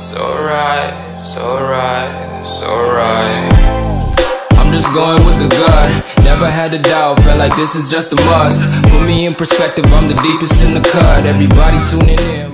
It's alright, it's alright, it's alright. I'm just going with the gut. Never had a doubt, felt like this is just a must. Put me in perspective, I'm the deepest in the cut. Everybody tuning in.